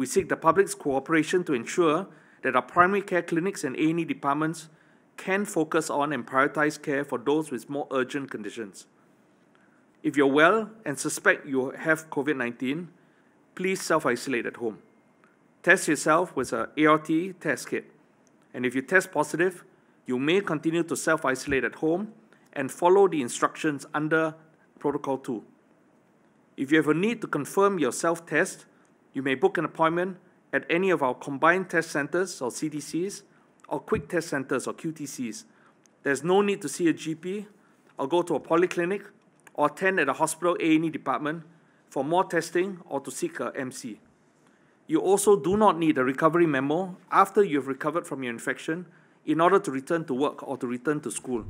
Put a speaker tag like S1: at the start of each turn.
S1: We seek the public's cooperation to ensure that our primary care clinics and A&E departments can focus on and prioritize care for those with more urgent conditions. If you're well and suspect you have COVID 19, please self isolate at home. Test yourself with an ART test kit. And if you test positive, you may continue to self isolate at home and follow the instructions under Protocol 2. If you have a need to confirm your self test, you may book an appointment at any of our combined test centers or CTCs or quick test centers or QTCs. There's no need to see a GP or go to a polyclinic or attend at a hospital A&E department for more testing or to seek a MC. You also do not need a recovery memo after you've recovered from your infection in order to return to work or to return to school.